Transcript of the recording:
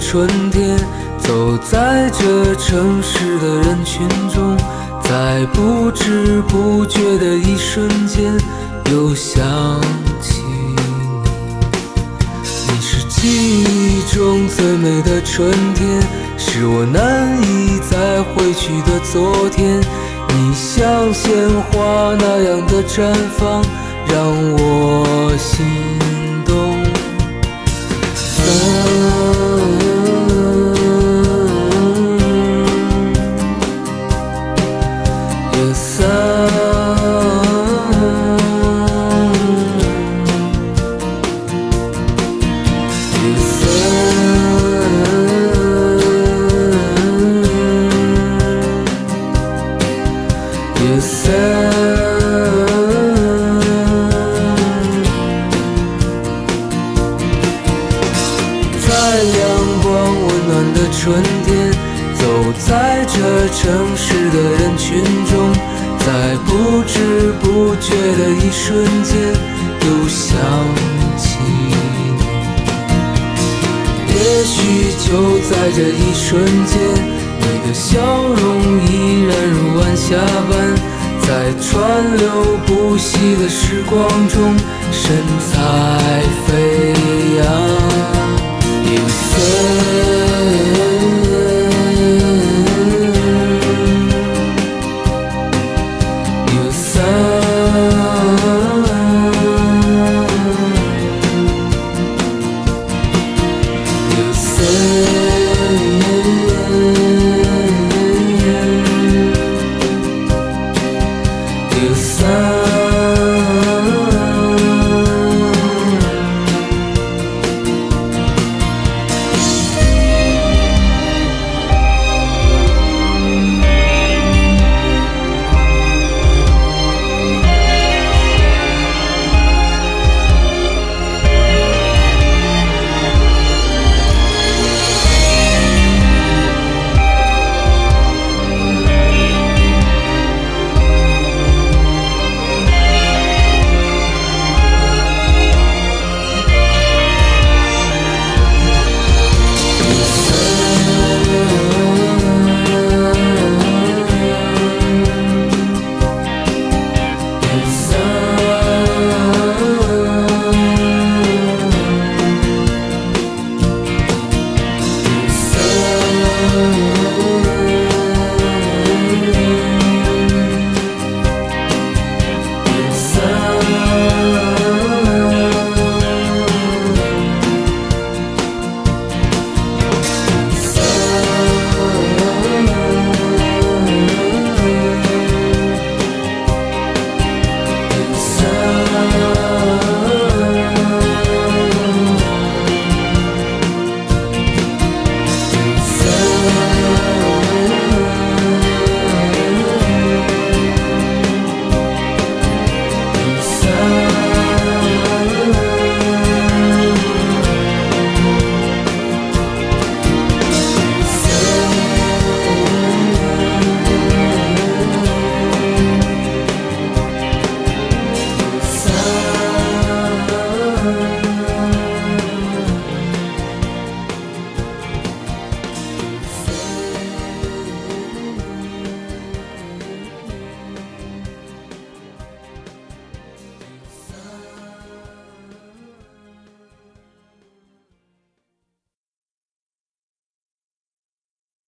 春天，走在这城市的人群中，在不知不觉的一瞬间，又想起你。你是记忆中最美的春天，是我难以再回去的昨天。你像鲜花那样的绽放，让我心在阳光温暖的春天，走在这城市的人群中，在不知不觉的一瞬间，又想起你。也许就在这一瞬间，你的笑容依然如晚霞般。在川流不息的时光中，神采飞扬。